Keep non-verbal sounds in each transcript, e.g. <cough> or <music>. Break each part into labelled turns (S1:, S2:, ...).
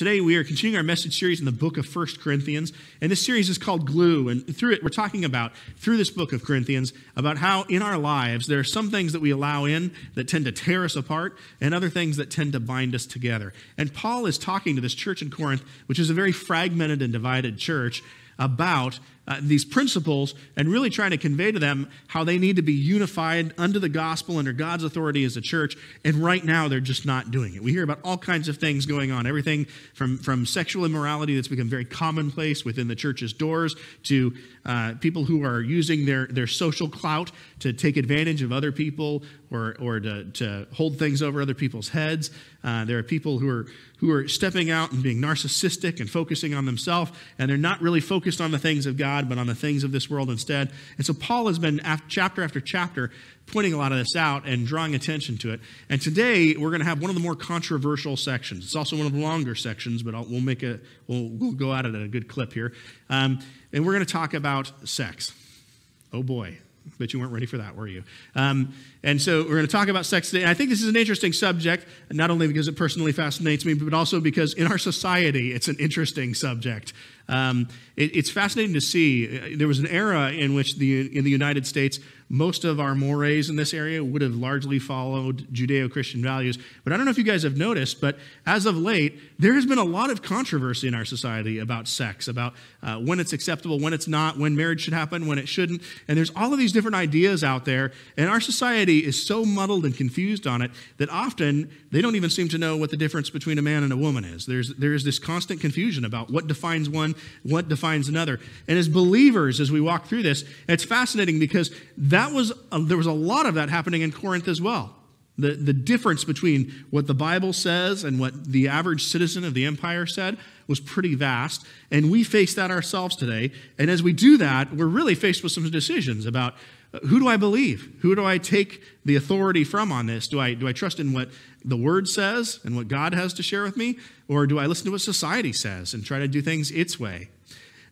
S1: today we are continuing our message series in the book of First Corinthians, and this series is called Glue. And through it, we're talking about, through this book of Corinthians, about how in our lives there are some things that we allow in that tend to tear us apart, and other things that tend to bind us together. And Paul is talking to this church in Corinth, which is a very fragmented and divided church, about uh, these principles and really trying to convey to them how they need to be unified under the gospel, under God's authority as a church. And right now, they're just not doing it. We hear about all kinds of things going on everything from, from sexual immorality that's become very commonplace within the church's doors to uh, people who are using their, their social clout to take advantage of other people or, or to, to hold things over other people's heads. Uh, there are people who are, who are stepping out and being narcissistic and focusing on themselves, and they're not really focused on the things of God, but on the things of this world instead. And so Paul has been, after, chapter after chapter, pointing a lot of this out and drawing attention to it. And today we're going to have one of the more controversial sections. It's also one of the longer sections, but I'll, we'll make a we'll, we'll go at it at a good clip here. Um, and we're going to talk about sex. Oh boy, Bet you weren't ready for that, were you? Um, and so we're going to talk about sex today. And I think this is an interesting subject, not only because it personally fascinates me, but also because in our society, it's an interesting subject. Um, it, it's fascinating to see. There was an era in which the, in the United States, most of our mores in this area would have largely followed Judeo Christian values. But I don't know if you guys have noticed, but as of late, there has been a lot of controversy in our society about sex, about uh, when it's acceptable, when it's not, when marriage should happen, when it shouldn't. And there's all of these different ideas out there. And our society is so muddled and confused on it that often they don't even seem to know what the difference between a man and a woman is. There's, there's this constant confusion about what defines one, what defines another. And as believers, as we walk through this, it's fascinating because that was a, there was a lot of that happening in Corinth as well. The, the difference between what the Bible says and what the average citizen of the empire said was pretty vast. And we face that ourselves today. And as we do that, we're really faced with some decisions about uh, who do I believe? Who do I take the authority from on this? Do I, do I trust in what the Word says and what God has to share with me? Or do I listen to what society says and try to do things its way?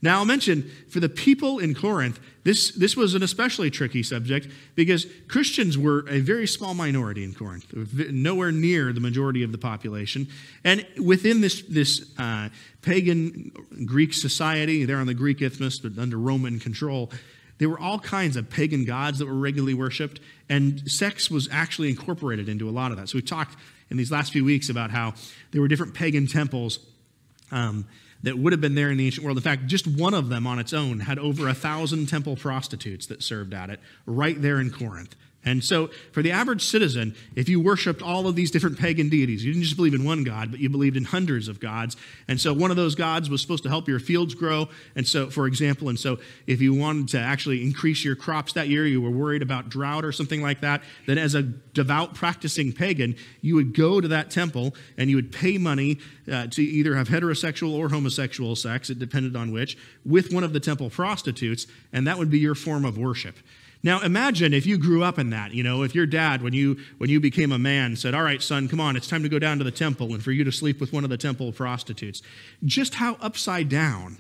S1: Now, I'll mention for the people in Corinth, this, this was an especially tricky subject because Christians were a very small minority in Corinth, nowhere near the majority of the population. And within this, this uh, pagan Greek society, there on the Greek isthmus, but under Roman control, there were all kinds of pagan gods that were regularly worshiped, and sex was actually incorporated into a lot of that. So we talked in these last few weeks about how there were different pagan temples. Um, that would have been there in the ancient world. In fact, just one of them on its own had over a thousand temple prostitutes that served at it right there in Corinth. And so, for the average citizen, if you worshiped all of these different pagan deities, you didn't just believe in one god, but you believed in hundreds of gods. And so, one of those gods was supposed to help your fields grow. And so, for example, and so if you wanted to actually increase your crops that year, you were worried about drought or something like that, then as a devout practicing pagan, you would go to that temple and you would pay money uh, to either have heterosexual or homosexual sex, it depended on which, with one of the temple prostitutes, and that would be your form of worship. Now imagine if you grew up in that, you know, if your dad, when you when you became a man, said, All right, son, come on, it's time to go down to the temple and for you to sleep with one of the temple prostitutes. Just how upside down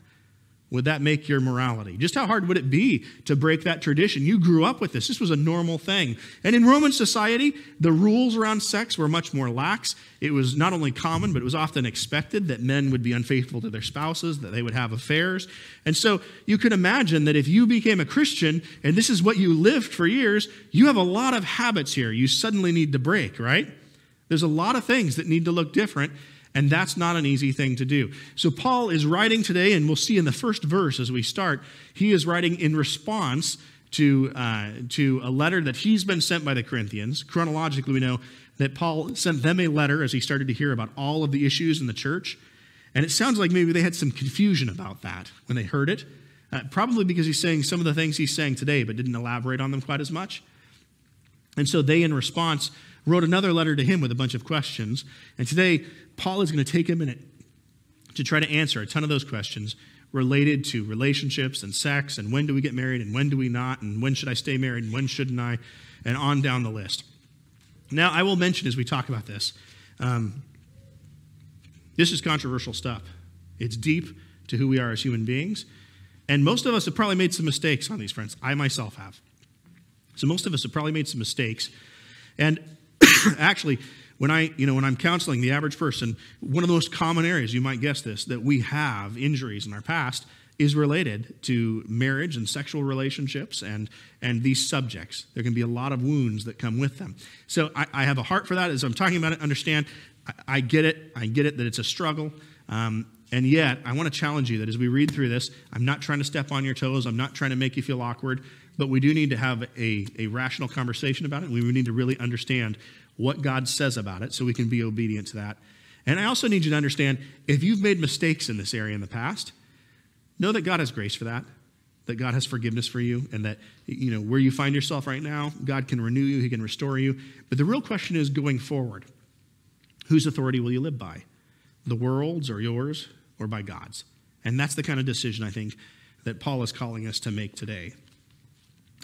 S1: would that make your morality? Just how hard would it be to break that tradition? You grew up with this. This was a normal thing. And in Roman society, the rules around sex were much more lax. It was not only common, but it was often expected that men would be unfaithful to their spouses, that they would have affairs. And so you could imagine that if you became a Christian and this is what you lived for years, you have a lot of habits here you suddenly need to break, right? There's a lot of things that need to look different. And that's not an easy thing to do. So, Paul is writing today, and we'll see in the first verse as we start, he is writing in response to, uh, to a letter that he's been sent by the Corinthians. Chronologically, we know that Paul sent them a letter as he started to hear about all of the issues in the church. And it sounds like maybe they had some confusion about that when they heard it. Uh, probably because he's saying some of the things he's saying today, but didn't elaborate on them quite as much. And so they, in response, wrote another letter to him with a bunch of questions. And today, Paul is going to take a minute to try to answer a ton of those questions related to relationships and sex and when do we get married and when do we not and when should I stay married and when shouldn't I and on down the list. Now, I will mention as we talk about this, um, this is controversial stuff. It's deep to who we are as human beings. And most of us have probably made some mistakes on these, fronts. I myself have. So most of us have probably made some mistakes. And <coughs> actually, when I, you know, when I'm counseling the average person, one of the most common areas, you might guess this, that we have injuries in our past is related to marriage and sexual relationships and, and these subjects. There can be a lot of wounds that come with them. So I, I have a heart for that. As I'm talking about it, understand, I, I get it. I get it that it's a struggle. Um, and yet, I want to challenge you that as we read through this, I'm not trying to step on your toes. I'm not trying to make you feel awkward, but we do need to have a, a rational conversation about it. We need to really understand what God says about it so we can be obedient to that. And I also need you to understand if you've made mistakes in this area in the past, Know that God has grace for that, that God has forgiveness for you, and that, you know, where you find yourself right now, God can renew you, He can restore you. But the real question is going forward whose authority will you live by? The world's or yours, or by God's? And that's the kind of decision I think that Paul is calling us to make today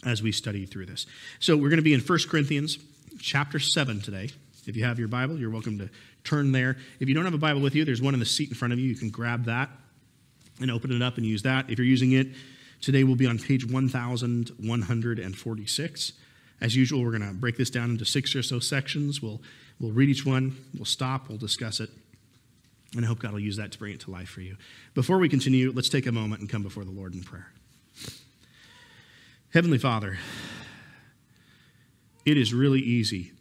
S1: as we study through this. So we're going to be in 1 Corinthians chapter 7 today. If you have your Bible, you're welcome to turn there. If you don't have a Bible with you, there's one in the seat in front of you. You can grab that and open it up and use that. If you're using it, today we'll be on page 1146. As usual, we're going to break this down into six or so sections. We'll, we'll read each one, we'll stop, we'll discuss it, and I hope God will use that to bring it to life for you. Before we continue, let's take a moment and come before the Lord in prayer. Heavenly Father, it is really easy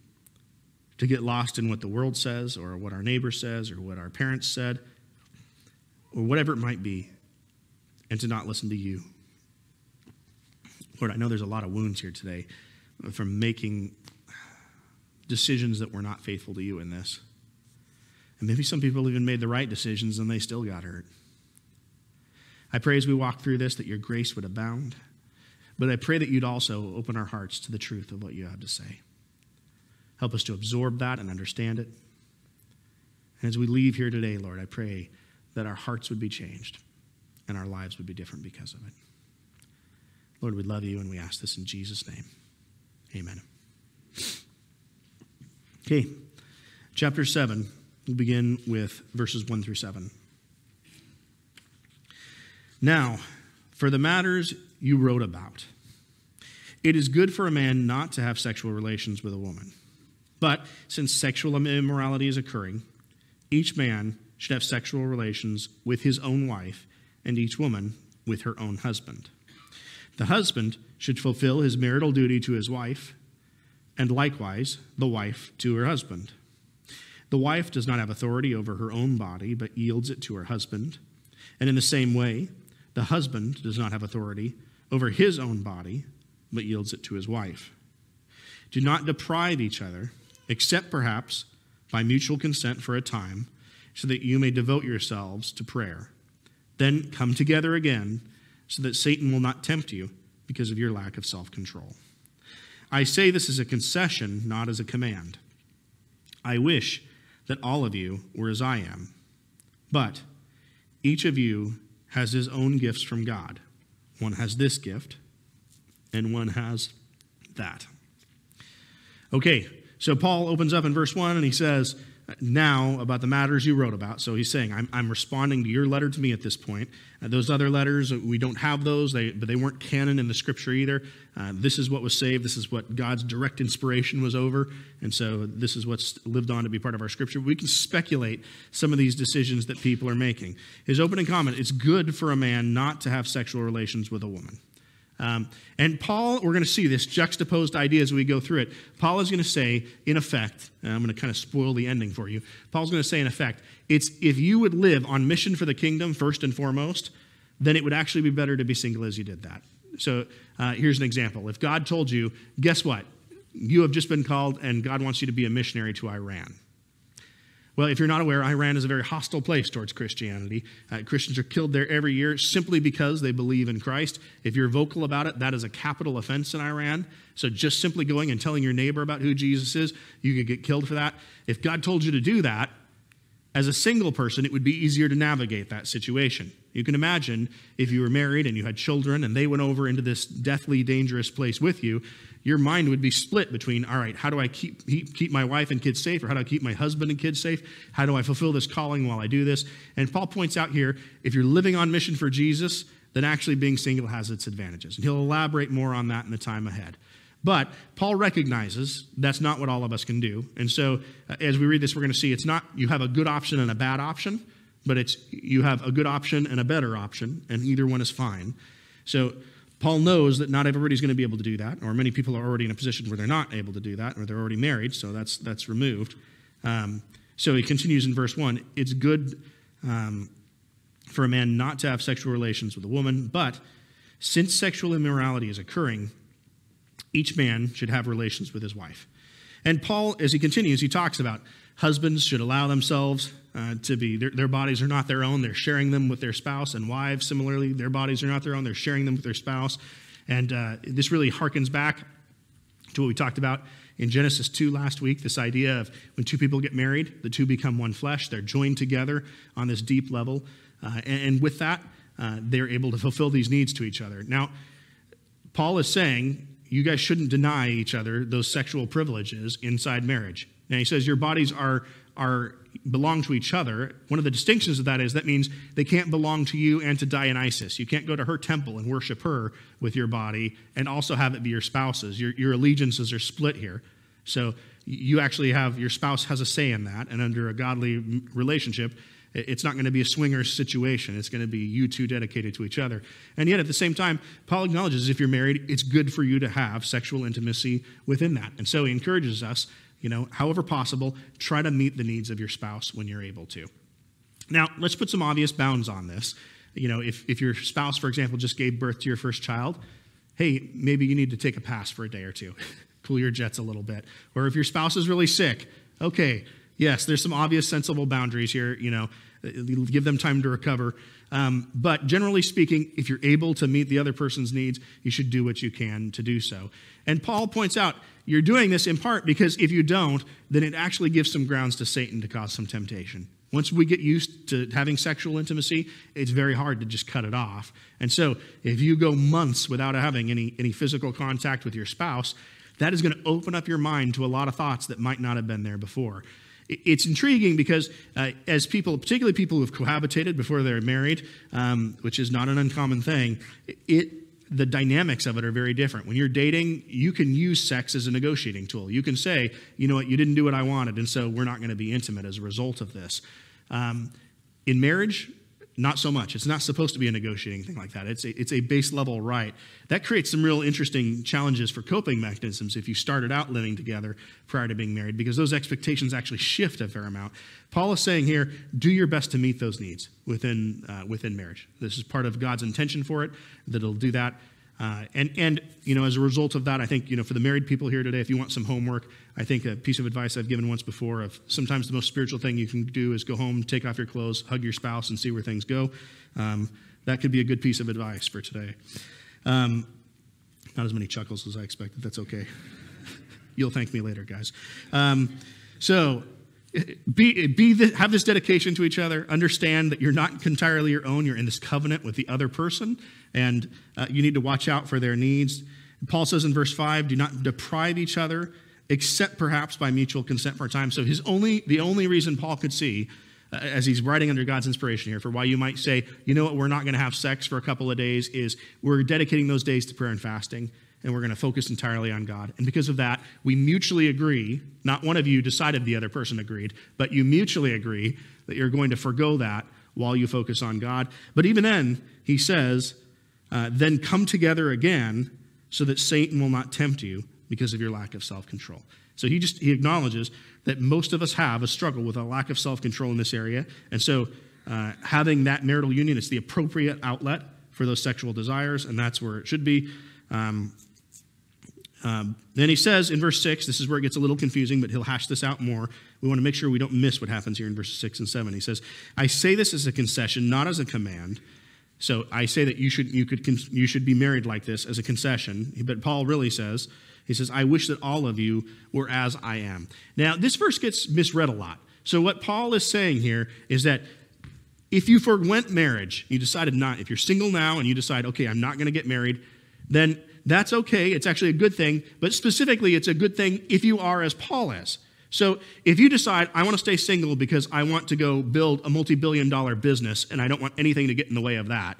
S1: to get lost in what the world says or what our neighbor says or what our parents said or whatever it might be, and to not listen to you. Lord, I know there's a lot of wounds here today from making decisions that were not faithful to you in this. And maybe some people even made the right decisions and they still got hurt. I pray as we walk through this that your grace would abound, but I pray that you'd also open our hearts to the truth of what you have to say. Help us to absorb that and understand it. And as we leave here today, Lord, I pray that our hearts would be changed and our lives would be different because of it. Lord, we love you and we ask this in Jesus' name. Amen. Okay, chapter 7, we'll begin with verses 1 through 7. Now, for the matters you wrote about, it is good for a man not to have sexual relations with a woman. But since sexual immorality is occurring, each man should have sexual relations with his own wife, and each woman with her own husband. The husband should fulfill his marital duty to his wife, and likewise the wife to her husband. The wife does not have authority over her own body, but yields it to her husband. And in the same way, the husband does not have authority over his own body, but yields it to his wife. Do not deprive each other, except perhaps by mutual consent for a time so that you may devote yourselves to prayer. Then come together again, so that Satan will not tempt you because of your lack of self control. I say this as a concession, not as a command. I wish that all of you were as I am. But each of you has his own gifts from God. One has this gift, and one has that. Okay, so Paul opens up in verse 1 and he says, now about the matters you wrote about. So he's saying, I'm, I'm responding to your letter to me at this point. Uh, those other letters, we don't have those, they, but they weren't canon in the scripture either. Uh, this is what was saved. This is what God's direct inspiration was over. And so this is what's lived on to be part of our scripture. We can speculate some of these decisions that people are making. His opening comment it's good for a man not to have sexual relations with a woman. Um, and Paul, we're going to see this juxtaposed idea as we go through it. Paul is going to say, in effect, I'm going to kind of spoil the ending for you. Paul's going to say, in effect, it's if you would live on mission for the kingdom first and foremost, then it would actually be better to be single as you did that. So uh, here's an example. If God told you, guess what? You have just been called, and God wants you to be a missionary to Iran. Well, if you're not aware, Iran is a very hostile place towards Christianity. Uh, Christians are killed there every year simply because they believe in Christ. If you're vocal about it, that is a capital offense in Iran. So just simply going and telling your neighbor about who Jesus is, you could get killed for that. If God told you to do that, as a single person, it would be easier to navigate that situation. You can imagine if you were married and you had children and they went over into this deathly dangerous place with you, your mind would be split between, all right, how do I keep, keep my wife and kids safe, or how do I keep my husband and kids safe? How do I fulfill this calling while I do this? And Paul points out here if you're living on mission for Jesus, then actually being single has its advantages. And he'll elaborate more on that in the time ahead. But Paul recognizes that's not what all of us can do. And so uh, as we read this, we're going to see it's not you have a good option and a bad option, but it's you have a good option and a better option, and either one is fine. So Paul knows that not everybody's going to be able to do that, or many people are already in a position where they're not able to do that, or they're already married, so that's, that's removed. Um, so he continues in verse 1 It's good um, for a man not to have sexual relations with a woman, but since sexual immorality is occurring, each man should have relations with his wife. And Paul, as he continues, he talks about husbands should allow themselves uh, to be, their, their, bodies are not their own. They're sharing them with their spouse. And wives, similarly, their bodies are not their own. They're sharing them with their spouse. And uh, this really harkens back to what we talked about in Genesis 2 last week this idea of when two people get married, the two become one flesh. They're joined together on this deep level. Uh, and, and, with that, uh, they're able to fulfill these needs to each other. Now, Paul is saying you guys shouldn't deny each other those sexual privileges inside marriage. Now he says your bodies are are belong to each other. One of the distinctions of that is that means they can't belong to you and to Dionysus. You can't go to her temple and worship her with your body and also have it be your spouse's. Your, your allegiances are split here. So you actually have your spouse has a say in that, and under a godly relationship, it's not going to be a swingers situation. It's going to be you two dedicated to each other. And yet, at the same time, Paul acknowledges if you're married, it's good for you to have sexual intimacy within that. And so he encourages us, you know, however possible, try to meet the needs of your spouse when you're able to. Now, let's put some obvious bounds on this. You know, if, if your spouse, for example, just gave birth to your first child, hey, maybe you need to take a pass for a day or two, <laughs> cool your jets a little bit. Or if your spouse is really sick, okay, yes, there's some obvious, sensible boundaries here. You know, uh, give them time to recover. Um, but generally speaking, if you're able to meet the other person's needs, you should do what you can to do so. And Paul points out you're doing this in part because if you don't, then it actually gives some grounds to Satan to cause some temptation. Once we get used to having sexual intimacy, it's very hard to just cut it off. And so, if you go months without having any, any physical contact with your spouse, that is going to open up your mind to a lot of thoughts that might not have been there before. It's intriguing because uh, as people, particularly people who have cohabitated before they're married, um, which is not an uncommon thing, it, the dynamics of it are very different. When you're dating, you can use sex as a negotiating tool. You can say, you know what, you didn't do what I wanted, and so we're not going to be intimate as a result of this. Um, in marriage, not so much. It's not supposed to be a negotiating thing like that. It's a, it's a base level right. That creates some real interesting challenges for coping mechanisms if you started out living together prior to being married, because those expectations actually shift a fair amount. Paul is saying here, do your best to meet those needs within, uh, within marriage. This is part of God's intention for it, that it'll do that uh, and, and, you know, as a result of that, I think, you know, for the married people here today, if you want some homework, I think a piece of advice I've given once before of sometimes the most spiritual thing you can do is go home, take off your clothes, hug your spouse, and see where things go. Um, that could be a good piece of advice for today. Um, not as many chuckles as I expected. That's okay. <laughs> You'll thank me later, guys. Um, so, be, be the, have this dedication to each other. Understand that you're not entirely your own. You're in this covenant with the other person and uh, you need to watch out for their needs. Paul says in verse 5 do not deprive each other except perhaps by mutual consent for a time. So his only the only reason Paul could see uh, as he's writing under God's inspiration here for why you might say, you know what, we're not going to have sex for a couple of days is we're dedicating those days to prayer and fasting and we're going to focus entirely on God. And because of that, we mutually agree, not one of you decided the other person agreed, but you mutually agree that you're going to forego that while you focus on God. But even then, he says, uh, then come together again so that Satan will not tempt you because of your lack of self control. So he just he acknowledges that most of us have a struggle with a lack of self control in this area. And so uh, having that marital union is the appropriate outlet for those sexual desires, and that's where it should be. Um, um, then he says in verse 6, this is where it gets a little confusing, but he'll hash this out more. We want to make sure we don't miss what happens here in verses 6 and 7. He says, I say this as a concession, not as a command. So I say that you should, you, could, you should be married like this as a concession. But Paul really says, he says, I wish that all of you were as I am. Now, this verse gets misread a lot. So what Paul is saying here is that if you forwent marriage, you decided not, if you're single now and you decide, okay, I'm not going to get married, then that's okay. It's actually a good thing. But specifically, it's a good thing if you are as Paul is. So if you decide, I want to stay single because I want to go build a multi billion dollar business and I don't want anything to get in the way of that,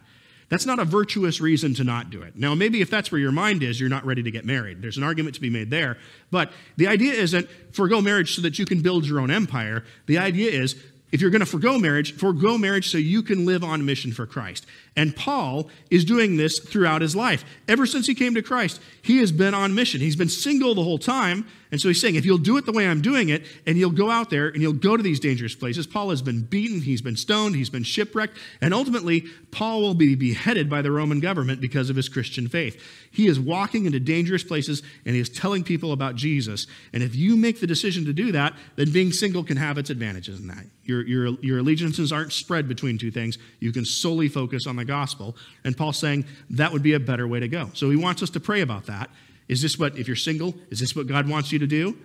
S1: That's not a virtuous reason to not do it. Now, maybe if that's where your mind is, you're not ready to get married. There's an argument to be made there. But the idea isn't forego marriage so that you can build your own empire. The idea is if you're going to forego marriage, forego marriage so you can live on mission for Christ. And Paul is doing this throughout his life. Ever since he came to Christ, he has been on mission. He's been single the whole time. And so he's saying, if you'll do it the way I'm doing it, and you'll go out there and you'll go to these dangerous places, Paul has been beaten, he's been stoned, he's been shipwrecked, and ultimately, Paul will be beheaded by the Roman government because of his Christian faith. He is walking into dangerous places and he is telling people about Jesus. And if you make the decision to do that, then being single can have its advantages in that. Your, your, your allegiances aren't spread between two things. You can solely focus on the gospel. And Paul's saying that would be a better way to go. So he wants us to pray about that. Is this what, if you're single, is this what God wants you to do?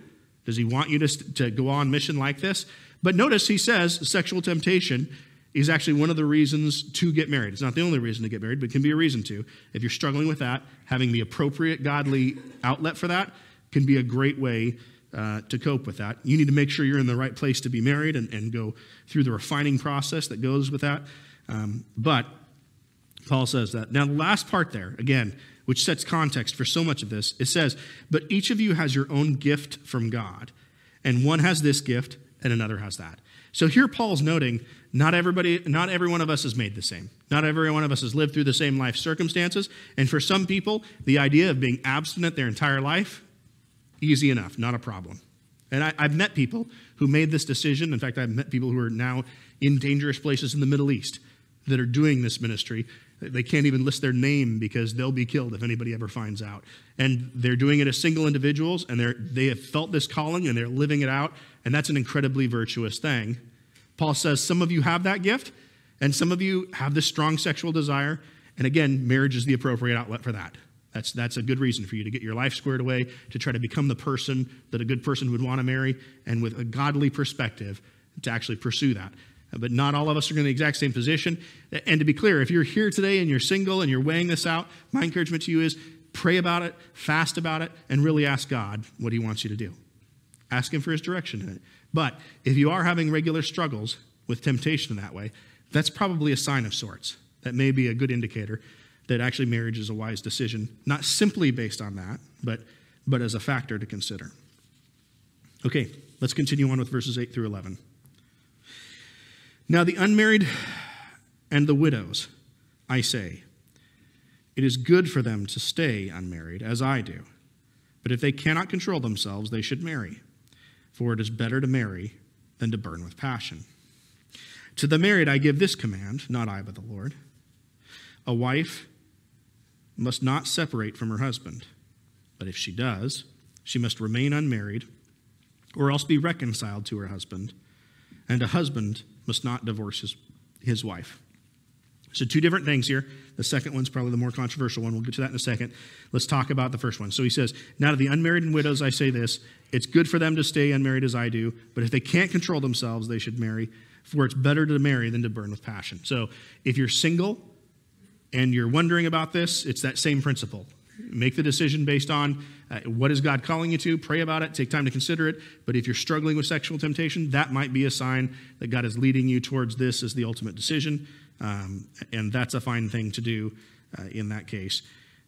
S1: Does he want you to, to go on mission like this? But notice he says sexual temptation is actually one of the reasons to get married. It's not the only reason to get married, but can be a reason to. If you're struggling with that, having the appropriate godly outlet for that can be a great way uh, to cope with that. You need to make sure you're in the right place to be married and, and go through the refining process that goes with that. Um, but Paul says that. Now, the last part there, again, which sets context for so much of this, it says, But each of you has your own gift from God, and one has this gift, and another has that. So here Paul's noting not everybody, not every one of us is made the same. Not every one of us has lived through the same life circumstances. And for some people, the idea of being abstinent their entire life, easy enough, not a problem. And I, have met people who made this decision. In fact, I've met people who are now in dangerous places in the Middle East that are doing this ministry they can't even list their name because they'll be killed if anybody ever finds out. And they're doing it as single individuals, and they're, they have felt this calling and they're living it out, and that's an incredibly virtuous thing. Paul says some of you have that gift, and some of you have this strong sexual desire. And again, marriage is the appropriate outlet for that. That's, that's a good reason for you to get your life squared away, to try to become the person that a good person would want to marry, and with a godly perspective, to actually pursue that but not all of us are in the exact same position. And to be clear, if you're here today and you're single and you're weighing this out, my encouragement to you is pray about it, fast about it, and really ask God what He wants you to do. Ask Him for His direction in it. But if you are having regular struggles with temptation in that way, that's probably a sign of sorts. That may be a good indicator that actually marriage is a wise decision, not simply based on that, but, but as a factor to consider. Okay, let's continue on with verses 8 through 11. Now, the unmarried and the widows, I say, it is good for them to stay unmarried, as I do. But if they cannot control themselves, they should marry, for it is better to marry than to burn with passion. To the married, I give this command, not I, but the Lord. A wife must not separate from her husband, but if she does, she must remain unmarried or else be reconciled to her husband, and a husband must not divorce his, his wife. So, two different things here. The second one's probably the more controversial one. We'll get to that in a second. Let's talk about the first one. So, he says, Now to the unmarried and widows, I say this it's good for them to stay unmarried as I do, but if they can't control themselves, they should marry, for it's better to marry than to burn with passion. So, if you're single and you're wondering about this, it's that same principle. Make the decision based on uh, what is God calling you to. Pray about it. Take time to consider it. But if you're struggling with sexual temptation, that might be a sign that God is leading you towards this as the ultimate decision. Um, and that's a fine thing to do uh, in that case.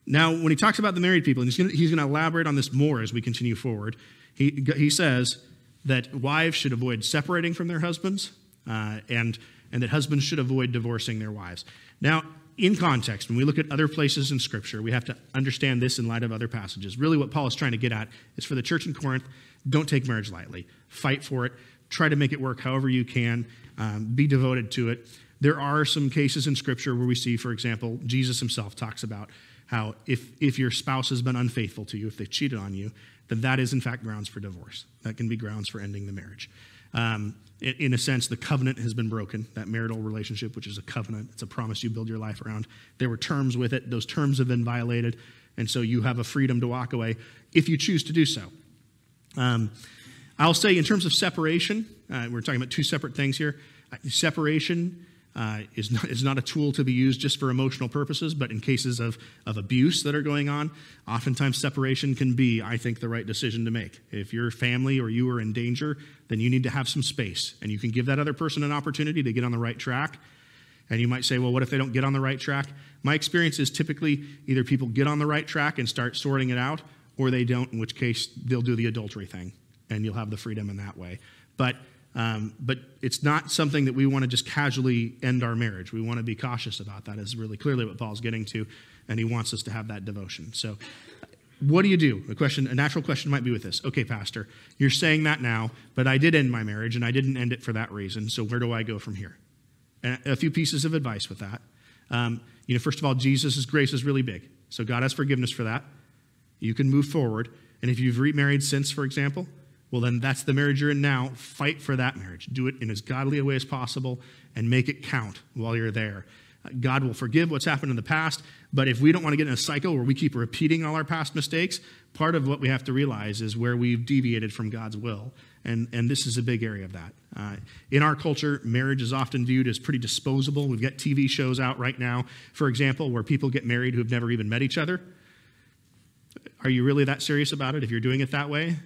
S1: Now, when he talks about the married people, and he's going to elaborate on this more as we continue forward, he, he says that wives should avoid separating from their husbands uh, and, and that husbands should avoid divorcing their wives. Now, in context, when we look at other places in Scripture, we have to understand this in light of other passages. Really, what Paul is trying to get at is for the church in Corinth, don't take marriage lightly. Fight for it. Try to make it work however you can. Um, be devoted to it. There are some cases in Scripture where we see, for example, Jesus himself talks about how if, if your spouse has been unfaithful to you, if they cheated on you, then that is in fact grounds for divorce. That can be grounds for ending the marriage. Um, in, a sense, the covenant has been broken, that marital relationship, which is a covenant. It's a promise you build your life around. There were terms with it, those terms have been violated, and so you have a freedom to walk away if you choose to do so. Um, I'll say, in terms of separation, uh, we're talking about two separate things here. Uh, separation uh, is, not, is not a tool to be used just for emotional purposes, but in cases of, of abuse that are going on, oftentimes separation can be, I think, the right decision to make. If your family or you are in danger, then you need to have some space, and you can give that other person an opportunity to get on the right track. And you might say, well, what if they don't get on the right track? My experience is typically either people get on the right track and start sorting it out, or they don't, in which case they'll do the adultery thing, and you'll have the freedom in that way. But um, but it's not something that we want to just casually end our marriage. We want to be cautious about that. Is really clearly what Paul's getting to, and he wants us to have that devotion. So, what do you do? A question, a natural question might be with this. Okay, Pastor, you're saying that now, but I did end my marriage, and I didn't end it for that reason. So where do I go from here? And a few pieces of advice with that. Um, you know, first of all, Jesus' grace is really big, so God has forgiveness for that. You can move forward, and if you've remarried since, for example, well, then that's the marriage you're in now. Fight for that marriage. Do it in as godly a way as possible and make it count while you're there. God will forgive what's happened in the past, but if we don't want to get in a cycle where we keep repeating all our past mistakes, part of what we have to realize is where we've deviated from God's will. And, and this is a big area of that. Uh, in our culture, marriage is often viewed as pretty disposable. We've got TV shows out right now, for example, where people get married who've never even met each other. Are you really that serious about it if you're doing it that way?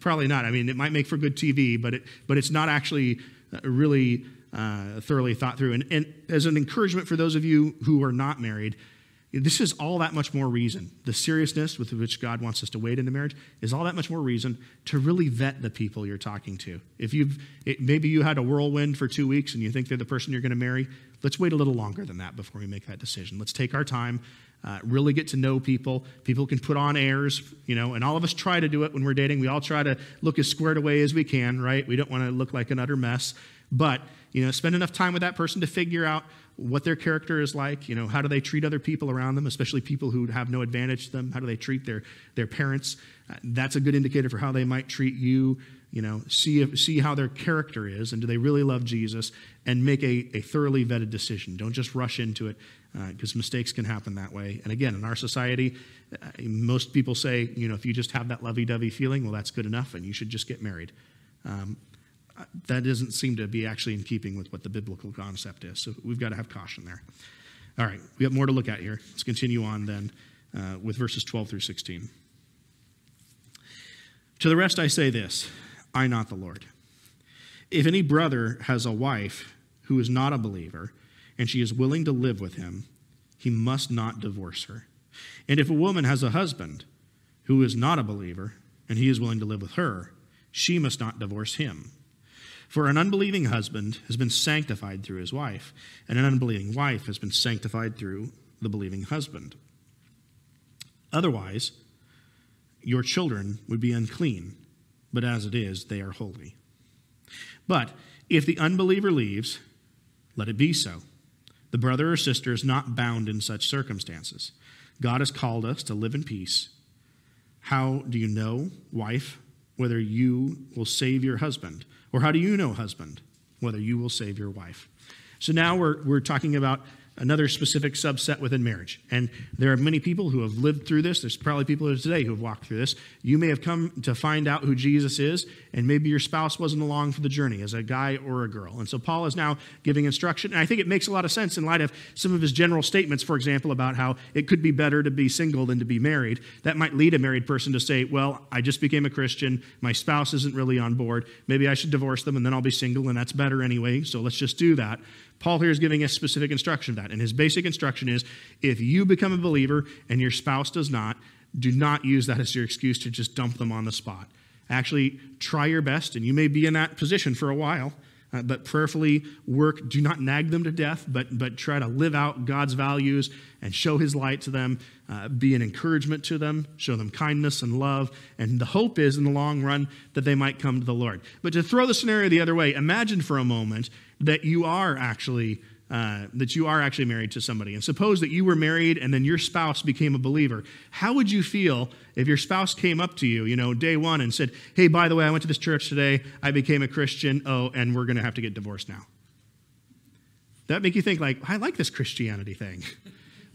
S1: Probably not. I mean, it might make for good TV, but, it, but it's not actually uh, really uh, thoroughly thought through. And, and as an encouragement for those of you who are not married, this is all that much more reason. The seriousness with which God wants us to wait into marriage is all that much more reason to really vet the people you're talking to. If you've it, maybe you had a whirlwind for two weeks and you think they're the person you're going to marry, let's wait a little longer than that before we make that decision. Let's take our time, uh, really get to know people. People can put on airs, you know, and all of us try to do it when we're dating. We all try to look as squared away as we can, right? We don't want to look like an utter mess, but you know, spend enough time with that person to figure out what their character is like. You know, how do they treat other people around them, especially people who have no advantage to them? How do they treat their, their parents? Uh, that's a good indicator for how they might treat you. You know, see, if, see how their character is, and do they really love Jesus, and make a, a thoroughly vetted decision. Don't just rush into it, because uh, mistakes can happen that way. And again, in our society, uh, most people say, you know, if you just have that lovey dovey feeling, well, that's good enough, and you should just get married. Um, that doesn't seem to be actually in keeping with what the biblical concept is. So we've got to have caution there. All right, we have more to look at here. Let's continue on then uh, with verses 12 through 16. To the rest I say this I, not the Lord. If any brother has a wife who is not a believer, and she is willing to live with him, he must not divorce her. And if a woman has a husband who is not a believer, and he is willing to live with her, she must not divorce him. For an unbelieving husband has been sanctified through his wife, and an unbelieving wife has been sanctified through the believing husband. Otherwise, your children would be unclean, but as it is, they are holy. But if the unbeliever leaves, let it be so. The brother or sister is not bound in such circumstances. God has called us to live in peace. How do you know, wife, whether you will save your husband? Or how do you know, husband, whether you will save your wife? So now we're, we're talking about another specific subset within marriage. And there are many people who have lived through this. There's probably people today who have walked through this. You may have come to find out who Jesus is, and maybe your spouse wasn't along for the journey as a guy or a girl. And so Paul is now giving instruction. And I think it makes a lot of sense in light of some of his general statements, for example, about how it could be better to be single than to be married. That might lead a married person to say, Well, I just became a Christian. My spouse isn't really on board. Maybe I should divorce them and then I'll be single, and that's better anyway. So let's just do that. Paul here is giving us specific instruction of that. And his basic instruction is if you become a believer and your spouse does not, do not use that as your excuse to just dump them on the spot. Actually, try your best, and you may be in that position for a while, uh, but prayerfully work. Do not nag them to death, but, but try to live out God's values and show his light to them, uh, be an encouragement to them, show them kindness and love. And the hope is in the long run that they might come to the Lord. But to throw the scenario the other way, imagine for a moment that you are actually uh, that you are actually married to somebody. And suppose that you were married and then your spouse became a believer. How would you feel if your spouse came up to you, you know, day one and said, Hey, by the way, I went to this church today. I became a Christian. Oh, and we're going to have to get divorced now. That make you think, like, I like this Christianity thing. <laughs>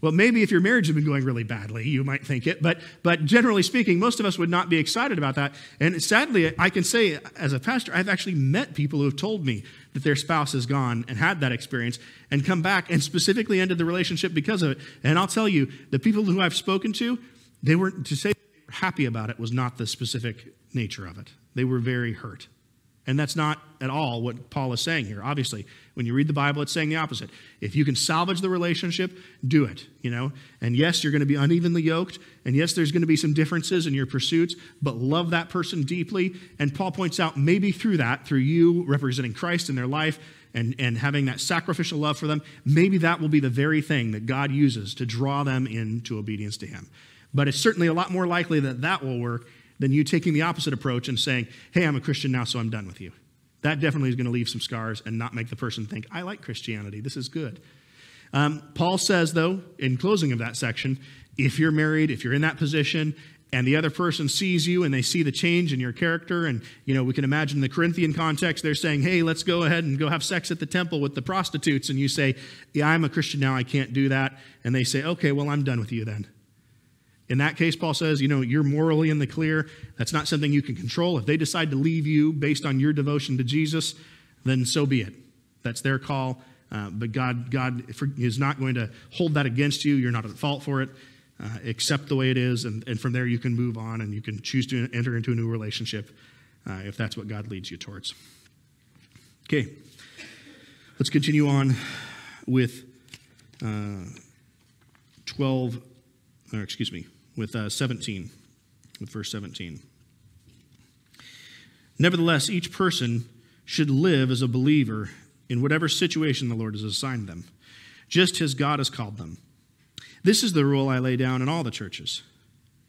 S1: Well, maybe if your marriage has been going really badly, you might think it, but, but generally speaking, most of us would not be excited about that. And sadly, I can say, as a pastor, I've actually met people who have told me that their spouse has gone and had that experience and come back and specifically ended the relationship because of it. And I'll tell you, the people who I've spoken to, they were, to say they were happy about it was not the specific nature of it. They were very hurt. And that's not at all what Paul is saying here. Obviously, when you read the Bible, it's saying the opposite. If you can salvage the relationship, do it, you know? And yes, you're going to be unevenly yoked, and yes, there's going to be some differences in your pursuits, but love that person deeply. And Paul points out maybe through that, through you representing Christ in their life and, and having that sacrificial love for them, maybe that will be the very thing that God uses to draw them into obedience to him. But it's certainly a lot more likely that that will work than you taking the opposite approach and saying, hey, I'm a Christian now, so I'm done with you. That definitely is going to leave some scars and not make the person think, I like Christianity. This is good. Um, Paul says, though, in closing of that section, if you're married, if you're in that position, and the other person sees you and they see the change in your character, and you know, we can imagine the Corinthian context, they're saying, Hey, let's go ahead and go have sex at the temple with the prostitutes. And you say, Yeah, I'm a Christian now, I can't do that. And they say, Okay, well, I'm done with you then. In that case, Paul says, you know, you're morally in the clear. That's not something you can control. If they decide to leave you based on your devotion to Jesus, then so be it. That's their call. Uh, but God, God is not going to hold that against you. You're not at fault for it. Uh, accept the way it is, and, and from there you can move on and you can choose to enter into a new relationship uh, if that's what God leads you towards. Okay, let's continue on with uh, 12, or excuse me, with uh, 17, with verse 17. Nevertheless, each person should live as a believer in whatever situation the Lord has assigned them, just as God has called them. This is the rule I lay down in all the churches.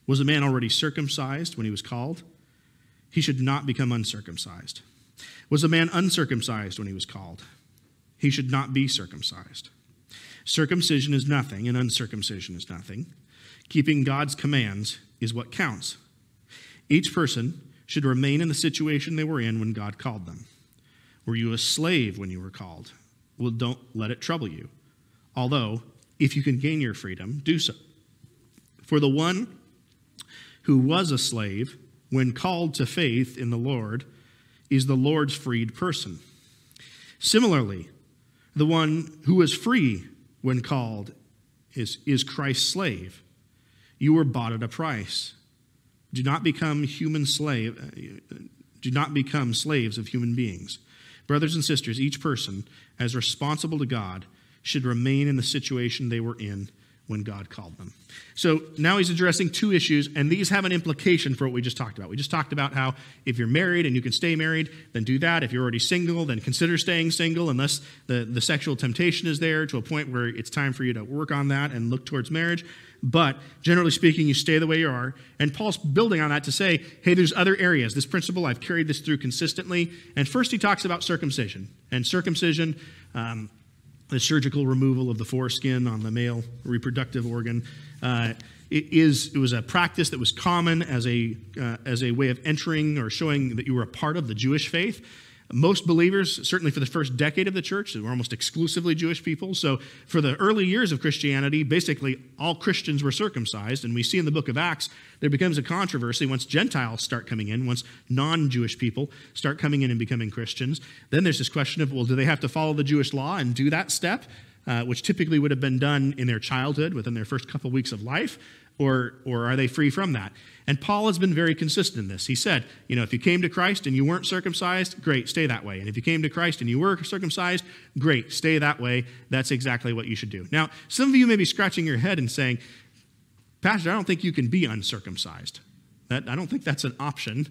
S1: Was a man already circumcised when he was called? He should not become uncircumcised. Was a man uncircumcised when he was called? He should not be circumcised. Circumcision is nothing, and uncircumcision is nothing. Keeping God's commands is what counts. Each person should remain in the situation they were in when God called them. Were you a slave when you were called? Well, don't let it trouble you. Although, if you can gain your freedom, do so. For the one who was a slave, when called to faith in the Lord, is the Lord's freed person. Similarly, the one who was free when called is, is Christ's slave. You were bought at a price. Do not become human slave. Do not become slaves of human beings. Brothers and sisters, each person, as responsible to God, should remain in the situation they were in when God called them. So now he's addressing two issues, and these have an implication for what we just talked about. We just talked about how if you're married and you can stay married, then do that. If you're already single, then consider staying single unless the, the sexual temptation is there to a point where it's time for you to work on that and look towards marriage. But generally speaking, you stay the way you are. And Paul's building on that to say, hey, there's other areas. This principle, I've carried this through consistently. And first, he talks about circumcision. And circumcision, um, the surgical removal of the foreskin on the male reproductive organ. Uh, it, is, it was a practice that was common as a, uh, as a way of entering or showing that you were a part of the Jewish faith. Most believers, certainly for the first decade of the church, were almost exclusively Jewish people. So, for the early years of Christianity, basically all Christians were circumcised. And we see in the book of Acts, there becomes a controversy once Gentiles start coming in, once non Jewish people start coming in and becoming Christians. Then there's this question of, well, do they have to follow the Jewish law and do that step? Uh, which typically would have been done in their childhood, within their first couple weeks of life, or, or are they free from that? And Paul has been very consistent in this. He said, you know, if you came to Christ and you weren't circumcised, great, stay that way. And if you came to Christ and you were circumcised, great, stay that way. That's exactly what you should do. Now, some of you may be scratching your head and saying, Pastor, I don't think you can be uncircumcised. That, I don't think that's an option.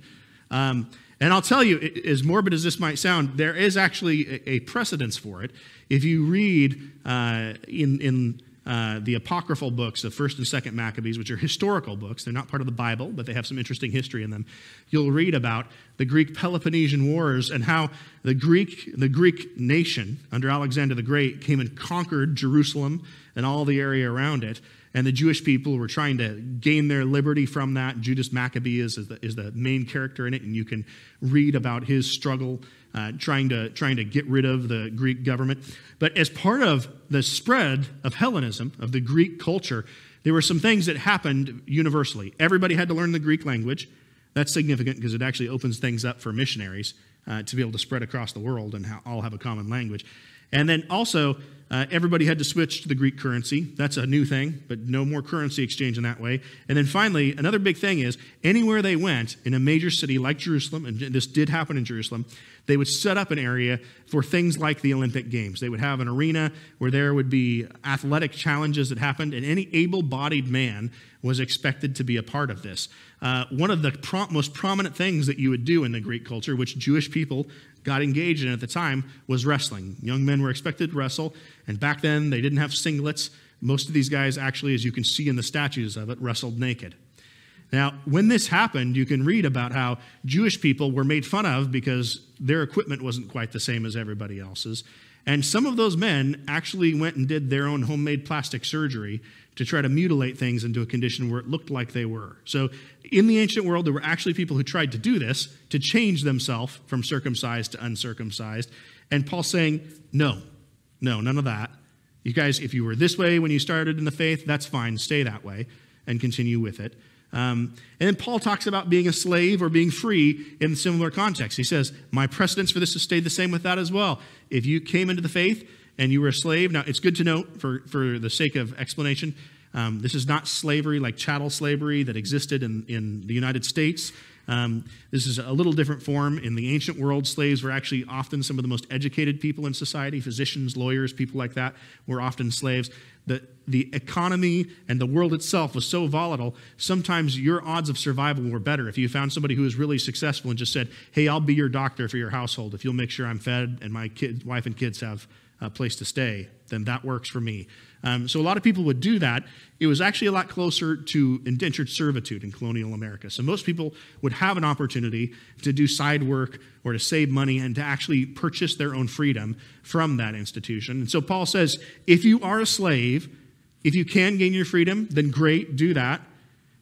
S1: Um, and I'll tell you, as morbid as this might sound, there is actually a, precedence for it. If you read uh, in, in uh, the apocryphal books of First and Second Maccabees, which are historical books. They're not part of the Bible, but they have some interesting history in them. You'll read about the Greek Peloponnesian Wars and how the Greek, the Greek nation under Alexander the Great came and conquered Jerusalem and all the area around it. And the Jewish people were trying to gain their liberty from that. Judas Maccabeus is the, is the main character in it, and you can read about his struggle uh, trying, to, trying to get rid of the Greek government. But as part of the spread of Hellenism, of the Greek culture, there were some things that happened universally. Everybody had to learn the Greek language. That's significant because it actually opens things up for missionaries uh, to be able to spread across the world and all have a common language. And then also, uh, everybody had to switch to the Greek currency. That's a new thing, but no more currency exchange in that way. And then finally, another big thing is anywhere they went in a major city like Jerusalem, and this did happen in Jerusalem, they would set up an area for things like the Olympic Games. They would have an arena where there would be athletic challenges that happened, and any able bodied man was expected to be a part of this. Uh, one of the most prominent things that you would do in the Greek culture, which Jewish people got engaged in at the time, was wrestling. Young men were expected to wrestle, and back then they didn't have singlets. Most of these guys, actually, as you can see in the statues of it, wrestled naked. Now, when this happened, you can read about how Jewish people were made fun of because their equipment wasn't quite the same as everybody else's. And some of those men actually went and did their own homemade plastic surgery to try to mutilate things into a condition where it looked like they were. So, in the ancient world, there were actually people who tried to do this to change themselves from circumcised to uncircumcised. And Paul's saying, no, no, none of that. You guys, if you were this way when you started in the faith, that's fine. Stay that way and continue with it. Um, and then Paul talks about being a slave or being free in similar contexts. He says, My precedence for this has stayed the same with that as well. If you came into the faith and you were a slave, now it's good to note for, for the sake of explanation, um, this is not slavery like chattel slavery that existed in, in the United States. Um, this is a little different form. In the ancient world, slaves were actually often some of the most educated people in society. Physicians, lawyers, people like that were often slaves. The, the economy and the world itself was so volatile, sometimes your odds of survival were better if you found somebody who was really successful and just said, Hey, I'll be your doctor for your household if you'll make sure I'm fed and my kid, wife and kids have a place to stay, then that works for me. Um, so a lot of people would do that. It was actually a lot closer to indentured servitude in colonial America. So most people would have an opportunity to do side work or to save money and to actually purchase their own freedom from that institution. And so Paul says, if you are a slave, if you can gain your freedom, then great, do that.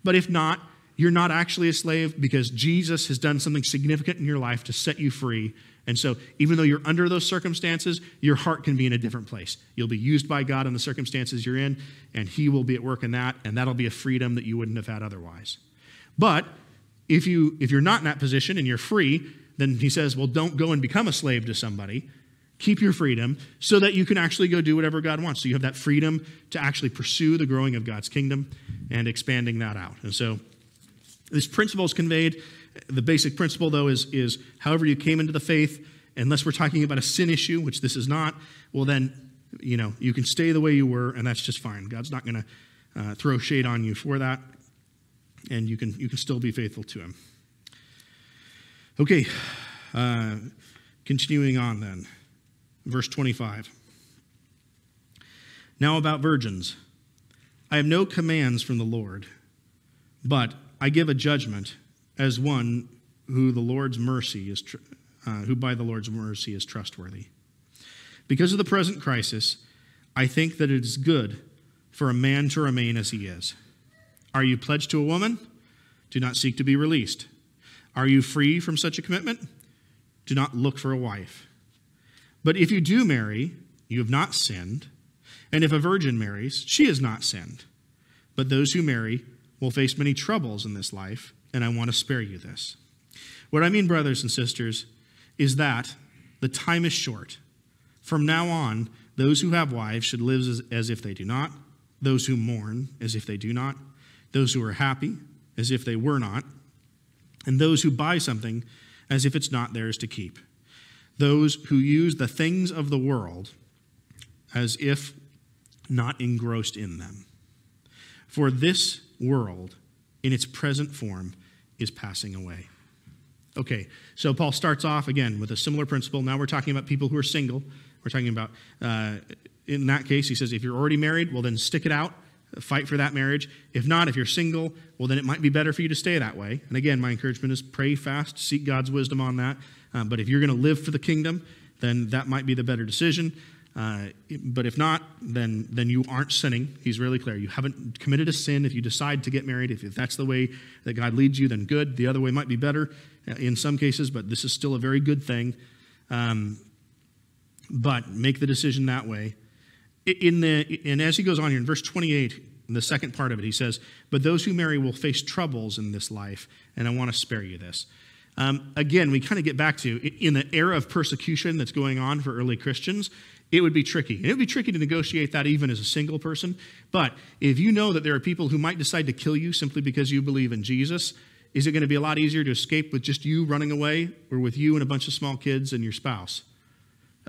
S1: But if not, you're not actually a slave because Jesus has done something significant in your life to set you free and so, even though you're under those circumstances, your heart can be in a different place. You'll be used by God in the circumstances you're in, and He will be at work in that, and that'll be a freedom that you wouldn't have had otherwise. But if, you, if you're not in that position and you're free, then He says, well, don't go and become a slave to somebody. Keep your freedom so that you can actually go do whatever God wants. So you have that freedom to actually pursue the growing of God's kingdom and expanding that out. And so, this principle is conveyed the basic principle, though, is, is however you came into the faith, unless we're talking about a sin issue, which this is not, well, then, you know, you can stay the way you were, and that's just fine. God's not going to uh, throw shade on you for that, and you can, you can still be faithful to Him. Okay, uh, continuing on then. Verse 25. Now about virgins. I have no commands from the Lord, but I give a judgment as one who the Lord's mercy is, tr- uh, who by the Lord's mercy is trustworthy. Because of the present crisis, I think that it is good for a man to remain as he is. Are you pledged to a woman? Do not seek to be released. Are you free from such a commitment? Do not look for a wife. But if you do marry, you have not sinned. And if a virgin marries, she has not sinned. But those who marry will face many troubles in this life and I want to spare you this. What I mean, brothers and sisters, is that the time is short. From now on, those who have wives should live as, as, if they do not, those who mourn as if they do not, those who are happy as if they were not, and those who buy something as if it's not theirs to keep, those who use the things of the world as if not engrossed in them. For this world in its present form is passing away. Okay, so Paul starts off again with a similar principle. Now we're talking about people who are single. We're talking about, uh, in that case, he says, if you're already married, well, then stick it out, fight for that marriage. If not, if you're single, well, then it might be better for you to stay that way. And again, my encouragement is pray fast, seek God's wisdom on that. Um, but if you're going to live for the kingdom, then that might be the better decision. Uh, but if not, then, then you aren't sinning. He's really clear. You haven't committed a sin if you decide to get married. If, if that's the way that God leads you, then good. The other way might be better uh, in some cases, but this is still a very good thing. Um, but make the decision that way. In the, and as he goes on here in verse 28, in the second part of it, he says, But those who marry will face troubles in this life, and I want to spare you this. Um, again, we kind of get back to in the era of persecution that's going on for early Christians, it would be tricky. It would be tricky to negotiate that even as a single person. But if you know that there are people who might decide to kill you simply because you believe in Jesus, is it going to be a lot easier to escape with just you running away or with you and a bunch of small kids and your spouse?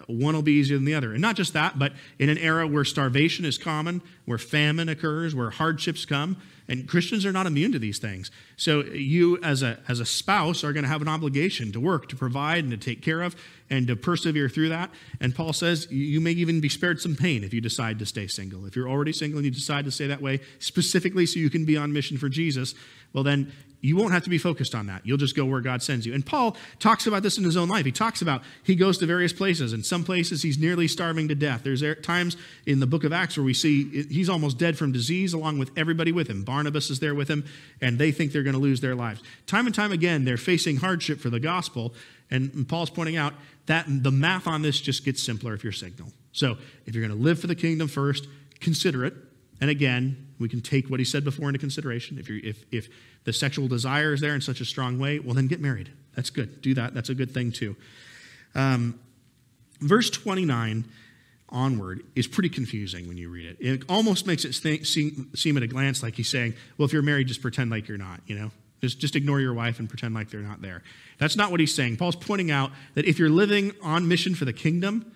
S1: One will be easier than the other. And not just that, but in an era where starvation is common, where famine occurs, where hardships come, and Christians are not immune to these things. So you, as a, as a spouse, are going to have an obligation to work, to provide, and to take care of, and to persevere through that. And Paul says you may even be spared some pain if you decide to stay single. If you're already single and you decide to stay that way, specifically so you can be on mission for Jesus, well, then you won't have to be focused on that. You'll just go where God sends you. And Paul talks about this in his own life. He talks about he goes to various places. In some places, he's nearly starving to death. There's times in the book of Acts where we see he's almost dead from disease, along with everybody with him. Barnabas is there with him, and they think they're going to lose their lives. Time and time again, they're facing hardship for the gospel. And Paul's pointing out that the math on this just gets simpler if you're signal. So if you're going to live for the kingdom first, consider it. And again, we can take what he said before into consideration. If, you're, if, if the sexual desire is there in such a strong way, well, then get married. That's good. Do that. That's a good thing, too. Um, verse 29 onward is pretty confusing when you read it. It almost makes it think, seem, seem at a glance like he's saying, well, if you're married, just pretend like you're not, you know? Just, just ignore your wife and pretend like they're not there. That's not what he's saying. Paul's pointing out that if you're living on mission for the kingdom,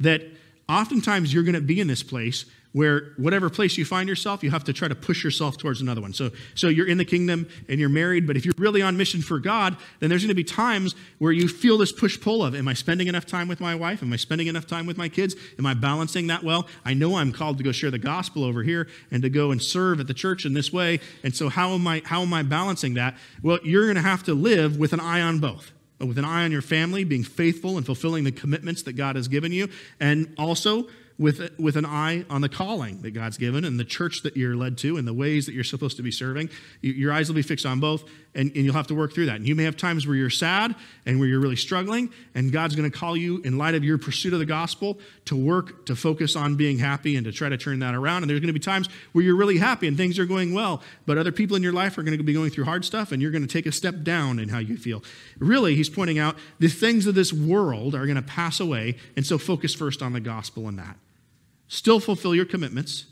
S1: that oftentimes you're going to be in this place where whatever place you find yourself, you have to try to push yourself towards another one. So, so you're in the kingdom and you're married, but if you're really on mission for God, then there's going to be times where you feel this push pull of, am I spending enough time with my wife? Am I spending enough time with my kids? Am I balancing that well? I know I'm called to go share the gospel over here and to go and serve at the church in this way. And so how am I, how am I balancing that? Well, you're going to have to live with an eye on both with an eye on your family, being faithful and fulfilling the commitments that God has given you, and also with, with an eye on the calling that God's given and the church that you're led to and the ways that you're supposed to be serving. Your eyes will be fixed on both, and, and you'll have to work through that. And you may have times where you're sad and where you're really struggling, and God's going to call you, in light of your pursuit of the gospel, to work to focus on being happy and to try to turn that around. And there's going to be times where you're really happy and things are going well, but other people in your life are going to be going through hard stuff, and you're going to take a step down in how you feel. Really, he's pointing out the things of this world are going to pass away, and so focus first on the gospel and that. Still fulfill your commitments.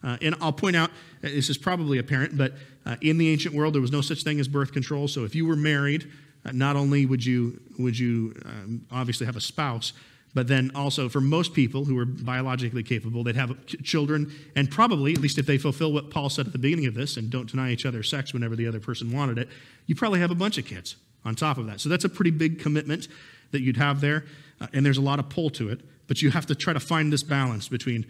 S1: Uh, and I'll point out, uh, this is probably apparent, but uh, in the ancient world, there was no such thing as birth control. So if you were married, uh, not only would you, would you um, obviously have a spouse, but then also for most people who are biologically capable, they'd have children, and probably, at least if they fulfill what Paul said at the beginning of this and don't deny each other sex whenever the other person wanted it, you probably have a bunch of kids on top of that. So that's a pretty big commitment that you'd have there, uh, and there's a lot of pull to it. But you have to try to find this balance between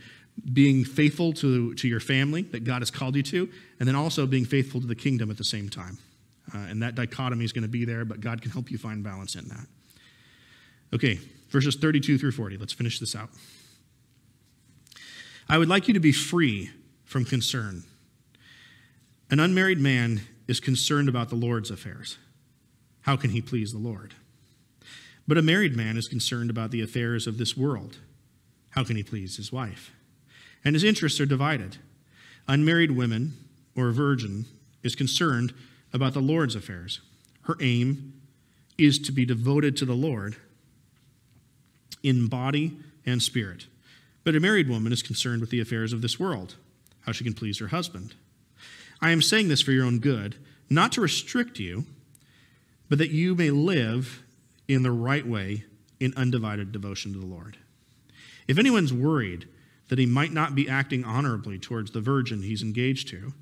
S1: being faithful to, to your family that God has called you to, and then also being faithful to the kingdom at the same time. Uh, and that dichotomy is going to be there, but God can help you find balance in that. Okay, verses 32 through 40. Let's finish this out. I would like you to be free from concern. An unmarried man is concerned about the Lord's affairs. How can he please the Lord? But a married man is concerned about the affairs of this world. How can he please his wife? And his interests are divided. Unmarried woman or a virgin is concerned about the Lord's affairs. Her aim is to be devoted to the Lord in body and spirit. But a married woman is concerned with the affairs of this world, how she can please her husband. I am saying this for your own good, not to restrict you, but that you may live in the right way in undivided devotion to the Lord. If anyone's worried that he might not be acting honorably towards the virgin he's engaged to,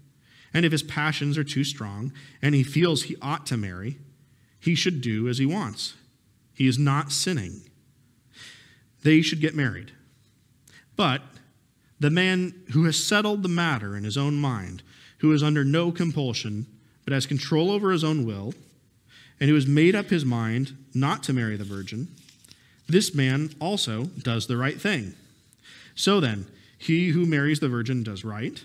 S1: and if his passions are too strong and he feels he ought to marry, he should do as he wants. He is not sinning. They should get married. But the man who has settled the matter in his own mind, who is under no compulsion, but has control over his own will, and who has made up his mind not to marry the virgin, this man also does the right thing. So then, he who marries the virgin does right,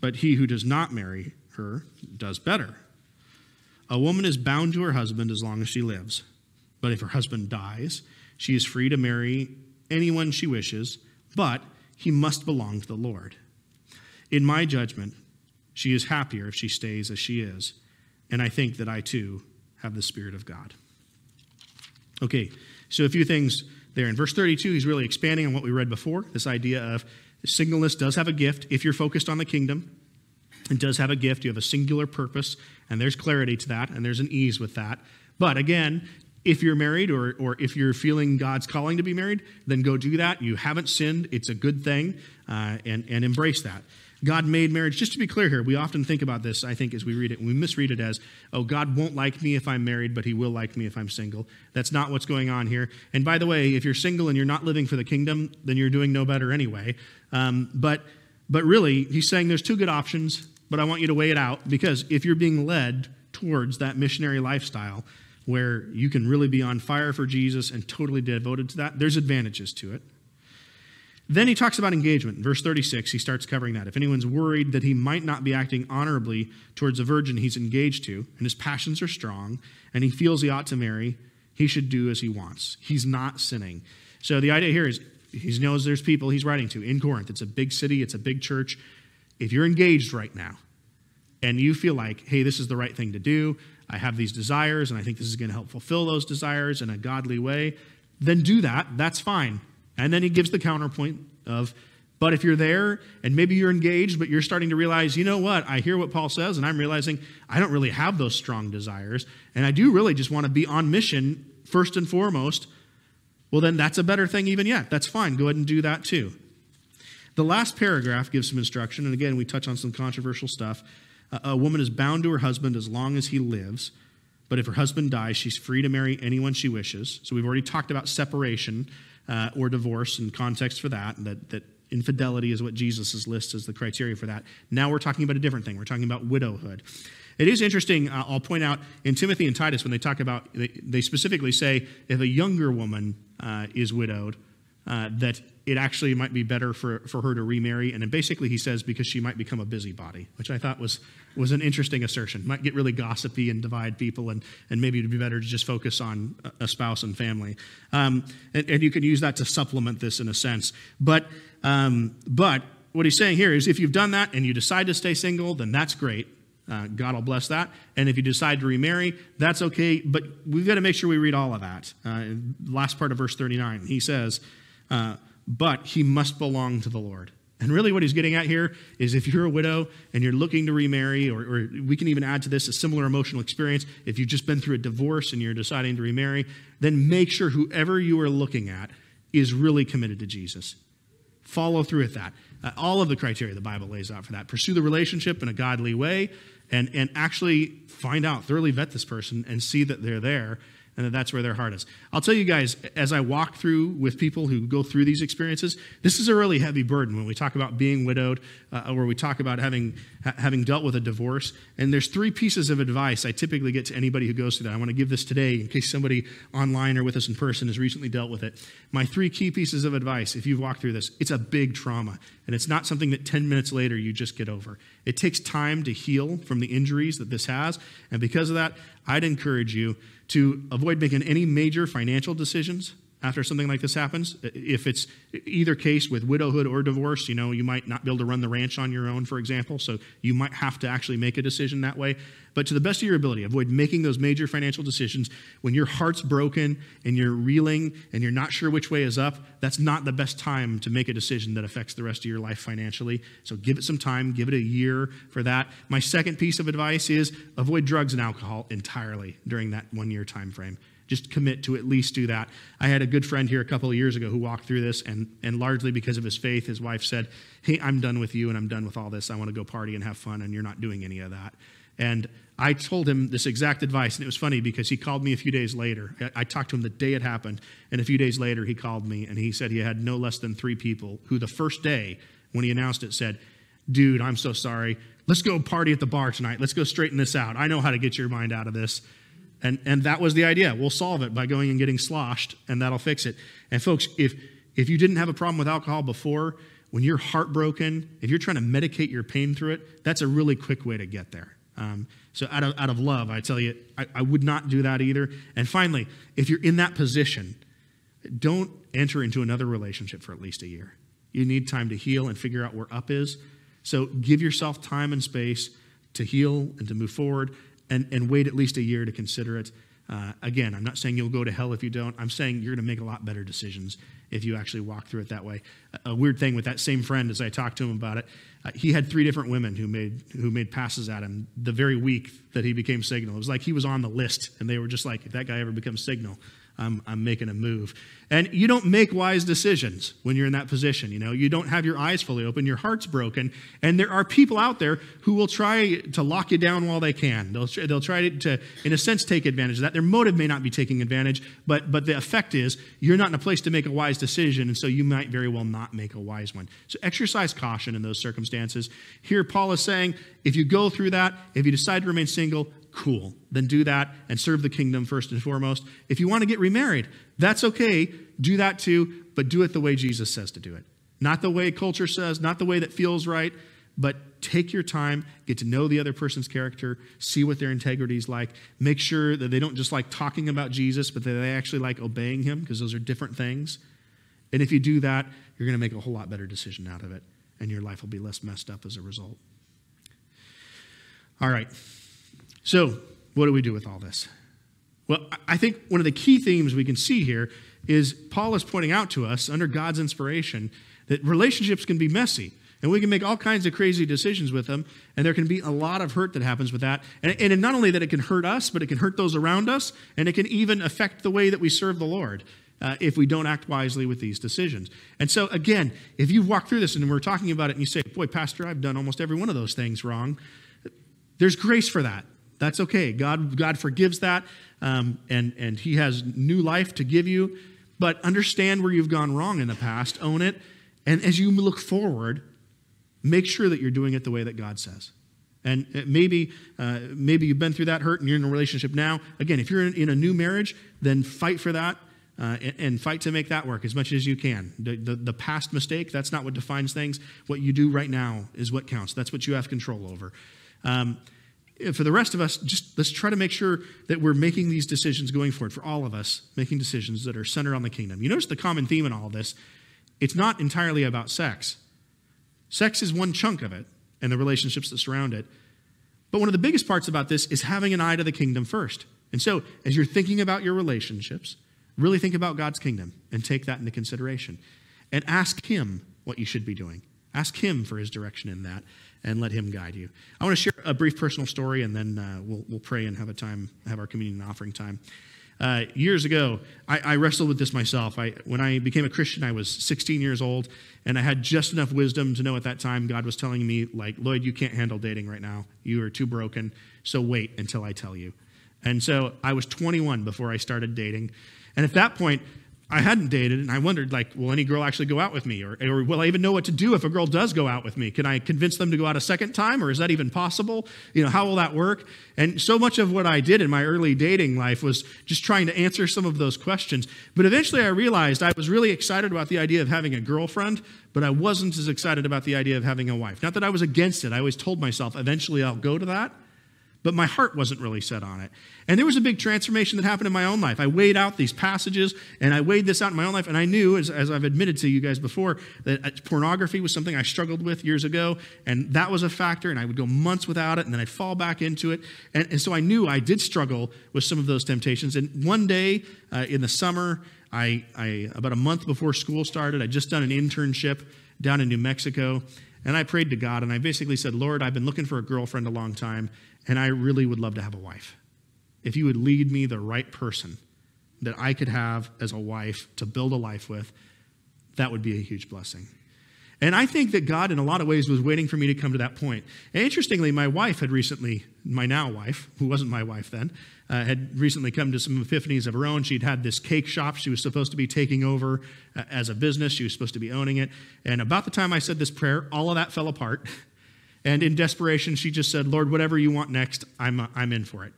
S1: but he who does not marry her does better. A woman is bound to her husband as long as she lives, but if her husband dies, she is free to marry anyone she wishes, but he must belong to the Lord. In my judgment, she is happier if she stays as she is, and I think that I too have the Spirit of God. Okay, so a few things there. In verse 32, he's really expanding on what we read before this idea of singleness does have a gift if you're focused on the kingdom. It does have a gift. You have a singular purpose, and there's clarity to that, and there's an ease with that. But again, if you're married or, or if you're feeling God's calling to be married, then go do that. You haven't sinned. It's a good thing, uh, and, and embrace that. God made marriage, just to be clear here, we often think about this, I think, as we read it, we misread it as, oh, God won't like me if I'm married, but he will like me if I'm single. That's not what's going on here. And by the way, if you're single and you're not living for the kingdom, then you're doing no better anyway. Um, but, but really, he's saying there's two good options, but I want you to weigh it out because if you're being led towards that missionary lifestyle, where you can really be on fire for Jesus and totally devoted to that, there's advantages to it. Then he talks about engagement. In verse 36, he starts covering that. If anyone's worried that he might not be acting honorably towards a virgin he's engaged to, and his passions are strong, and he feels he ought to marry, he should do as he wants. He's not sinning. So the idea here is he knows there's people he's writing to in Corinth. It's a big city, it's a big church. If you're engaged right now, and you feel like, hey, this is the right thing to do, I have these desires, and I think this is going to help fulfill those desires in a godly way, then do that. That's fine. And then he gives the counterpoint of, but if you're there and maybe you're engaged, but you're starting to realize, you know what, I hear what Paul says, and I'm realizing I don't really have those strong desires, and I do really just want to be on mission first and foremost, well, then that's a better thing even yet. That's fine. Go ahead and do that too. The last paragraph gives some instruction, and again, we touch on some controversial stuff. A woman is bound to her husband as long as he lives, but if her husband dies, she's free to marry anyone she wishes. So we've already talked about separation uh, or divorce and context for that, that, that infidelity is what Jesus lists as the criteria for that. Now we're talking about a different thing. We're talking about widowhood. It is interesting, uh, I'll point out in Timothy and Titus, when they talk about, they, they specifically say if a younger woman uh, is widowed, uh, that it actually might be better for, for her to remarry. And then basically he says because she might become a busybody, which I thought was, was an interesting assertion. Might get really gossipy and divide people, and, and maybe it'd be better to just focus on a spouse and family. Um, and, and, you can use that to supplement this in a sense. But, um, but what he's saying here is if you've done that and you decide to stay single, then that's great. Uh, God will bless that. And if you decide to remarry, that's okay. But we've got to make sure we read all of that. Uh, last part of verse 39, he says, uh, but he must belong to the Lord. And really, what he's getting at here is if you're a widow and you're looking to remarry, or, or, we can even add to this a similar emotional experience, if you've just been through a divorce and you're deciding to remarry, then make sure whoever you are looking at is really committed to Jesus. Follow through with that. Uh, all of the criteria the Bible lays out for that. Pursue the relationship in a godly way and, and actually find out, thoroughly vet this person and see that they're there and that that's where their heart is. I'll tell you guys, as I walk through with people who go through these experiences, this is a really heavy burden when we talk about being widowed, uh, we talk about having ha- having dealt with a divorce. And there's three pieces of advice I typically get to anybody who goes through that. I want to give this today in case somebody online or with us in person has recently dealt with it. My three key pieces of advice, if you've walked through this, it's a big trauma, and it's not something that 10 minutes later you just get over. It takes time to heal from the injuries that this has, and because of that, I'd encourage you to avoid making any major financial decisions after something like this happens. If it's either case with widowhood or divorce, you know, you might not be able to run the ranch on your own, for example, so you might have to actually make a decision that way. But to the best of your ability, avoid making those major financial decisions when your heart's broken and you're reeling and you're not sure which way is up. That's not the best time to make a decision that affects the rest of your life financially. So give it some time, give it a year for that. My second piece of advice is avoid drugs and alcohol entirely during that one year time frame just commit to at least do that. I had a good friend here a couple of years ago who walked through this, and, and largely because of his faith, his wife said, Hey, I'm done with you and I'm done with all this. I want to go party and have fun, and you're not doing any of that. And I told him this exact advice, and it was funny because he called me a few days later. I talked to him the day it happened, and a few days later he called me and he said he had no less than three people who the first day when he announced it said, Dude, I'm so sorry. Let's go party at the bar tonight. Let's go straighten this out. I know how to get your mind out of this. And, and that was the idea. We'll solve it by going and getting sloshed, and that'll fix it. And folks, if, if you didn't have a problem with alcohol before, when you're heartbroken, if you're trying to medicate your pain through it, that's a really quick way to get there. Um, so, out of, out of love, I tell you, I, I would not do that either. And finally, if you're in that position, don't enter into another relationship for at least a year. You need time to heal and figure out where up is. So, give yourself time and space to heal and to move forward and, and wait at least a year to consider it. Uh, again, I'm not saying you'll go to hell if you don't. I'm saying you're going to make a lot better decisions if you actually walk through it that way. A, a weird thing with that same friend, as I talked to him about it, uh, he had three different women who made who made passes at him the very week that he became signal. It was like he was on the list, and they were just like, if that guy ever becomes signal, I'm, I'm making a move. And you don't make wise decisions when you're in that position. You know, you don't have your eyes fully open, your heart's broken. And there are people out there who will try to lock you down while they can. They'll, they'll try to, in a sense, take advantage of that. Their motive may not be taking advantage, but, but the effect is you're not in a place to make a wise decision, and so you might very well not make a wise one. So exercise caution in those circumstances. Here, Paul is saying if you go through that, if you decide to remain single, cool. Then do that and serve the kingdom first and foremost. If you want to get remarried, that's okay. Do that too, but do it the way Jesus says to do it. Not the way culture says, not the way that feels right, but take your time, get to know the other person's character, see what their integrity is like, make sure that they don't just like talking about Jesus, but that they actually like obeying him, because those are different things. And if you do that, you're going to make a whole lot better decision out of it, and your life will be less messed up as a result. All right. So, what do we do with all this? Well, I think one of the key themes we can see here is Paul is pointing out to us, under God's inspiration, that relationships can be messy. And we can make all kinds of crazy decisions with them. And there can be a lot of hurt that happens with that. And, and not only that it can hurt us, but it can hurt those around us. And it can even affect the way that we serve the Lord uh, if we don't act wisely with these decisions. And so, again, if you've walked through this and we're talking about it and you say, Boy, Pastor, I've done almost every one of those things wrong, there's grace for that. That's okay. God, God forgives that, um, and, and He has new life to give you. But understand where you've gone wrong in the past, own it, and as you look forward, make sure that you're doing it the way that God says. And uh, maybe, uh, maybe you've been through that hurt and you're in a relationship now. Again, if you're in, in a new marriage, then fight for that uh, and, and, fight to make that work as much as you can. The, the, the, past mistake, that's not what defines things. What you do right now is what counts. That's what you have control over. Um, Uh, for the rest of us, just let's try to make sure that we're making these decisions going forward. For all of us, making decisions that are centered on the kingdom. You notice the common theme in all of this. It's not entirely about sex. Sex is one chunk of it and the relationships that surround it. But one of the biggest parts about this is having an eye to the kingdom first. And so, as you're thinking about your relationships, really think about God's kingdom and take that into consideration. And ask Him what you should be doing. Ask Him for His direction in that and let Him guide you. I want to share a brief personal story, and then uh, we'll, we'll pray and have a time, have our communion and offering time. Uh, years ago, I, I, wrestled with this myself. I, when I became a Christian, I was 16 years old, and I had just enough wisdom to know at that time God was telling me, like, Lloyd, you can't handle dating right now. You are too broken, so wait until I tell you. And so I was 21 before I started dating. And at that point, I hadn't dated, and I wondered, like, will any girl actually go out with me? Or, or will I even know what to do if a girl does go out with me? Can I convince them to go out a second time, or is that even possible? You know, how will that work? And so much of what I did in my early dating life was just trying to answer some of those questions. But eventually I realized I was really excited about the idea of having a girlfriend, but I wasn't as excited about the idea of having a wife. Not that I was against it, I always told myself, eventually I'll go to that but my heart wasn't really set on it. And there was a big transformation that happened in my own life. I weighed out these passages and I weighed this out in my own life, and I knew, as, as I've admitted to you guys before, that uh, pornography was something I struggled with years ago, and that was a factor, and I would go months without it, and then I'd fall back into it. And, and so I knew I did struggle with some of those temptations. And one day uh, in the summer, I, I, about a month before school started, I'd just done an internship down in New Mexico. And I prayed to God and I basically said, Lord, I've been looking for a girlfriend a long time and I really would love to have a wife. If you would lead me the right person that I could have as a wife to build a life with, that would be a huge blessing. And I think that God, in a lot of ways, was waiting for me to come to that point. And interestingly, my wife had recently, my now wife, who wasn't my wife then, uh, had recently come to some epiphanies of her own. She'd had this cake shop she was supposed to be taking over uh, as a business. She was supposed to be owning it. And about the time I said this prayer, all of that fell apart. And in desperation, she just said, Lord, whatever you want next, I'm, uh, I'm in for it.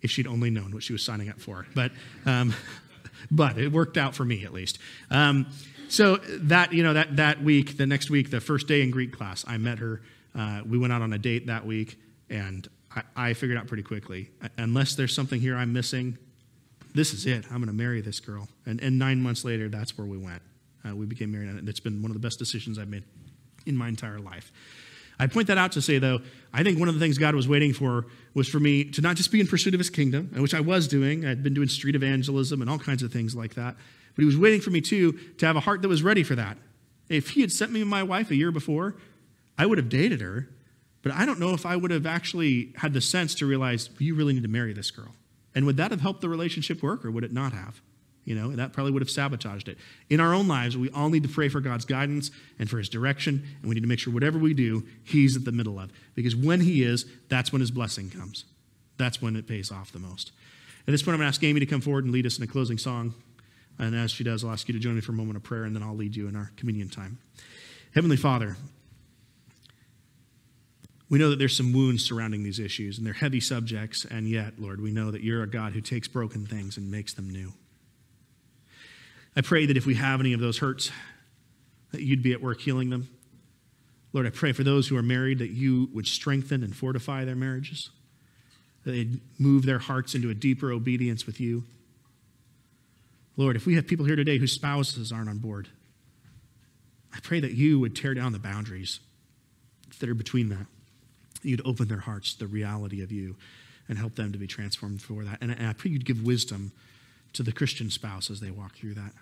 S1: If she'd only known what she was signing up for. But, um, <laughs> but it worked out for me at least. Um, so that, you know, that, that week, the next week, the first day in Greek class, I met her. Uh, we went out on a date that week, and I, I figured out pretty quickly unless there's something here I'm missing, this is it. I'm going to marry this girl. And, and nine months later, that's where we went. Uh, we became married, and it's been one of the best decisions I've made in my entire life. I point that out to say, though, I think one of the things God was waiting for was for me to not just be in pursuit of his kingdom, which I was doing. I'd been doing street evangelism and all kinds of things like that. But he was waiting for me, too, to have a heart that was ready for that. If he had sent me my wife a year before, I would have dated her, but I don't know if I would have actually had the sense to realize you really need to marry this girl. And would that have helped the relationship work or would it not have? You know, that probably would have sabotaged it. In our own lives, we all need to pray for God's guidance and for his direction, and we need to make sure whatever we do, he's at the middle of. Because when he is, that's when his blessing comes. That's when it pays off the most. At this point, I'm going to ask Amy to come forward and lead us in a closing song. And as she does, I'll ask you to join me for a moment of prayer, and then I'll lead you in our communion time. Heavenly Father, we know that there's some wounds surrounding these issues, and they're heavy subjects, and yet, Lord, we know that you're a God who takes broken things and makes them new. I pray that if we have any of those hurts, that you'd be at work healing them. Lord, I pray for those who are married that you would strengthen and fortify their marriages, that they'd move their hearts into a deeper obedience with you. Lord, if we have people here today whose spouses aren't on board, I pray that you would tear down the boundaries that are between that. You'd open their hearts to the reality of you and help them to be transformed for that. And I pray you'd give wisdom to the Christian spouse as they walk through that.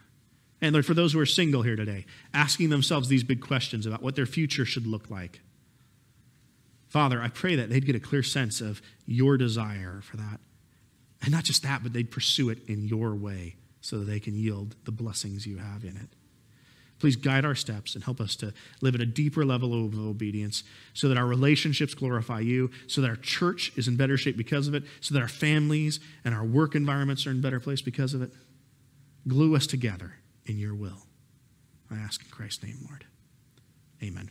S1: And Lord, for those who are single here today, asking themselves these big questions about what their future should look like. Father, I pray that they'd get a clear sense of your desire for that. And not just that, but they'd pursue it in your way so that they can yield the blessings you have in it. Please guide our steps and help us to live at a deeper level of obedience so that our relationships glorify you, so that our church is in better shape because of it, so that our families and our work environments are in better place because of it. Glue us together in your will. I ask in Christ's name, Lord. Amen.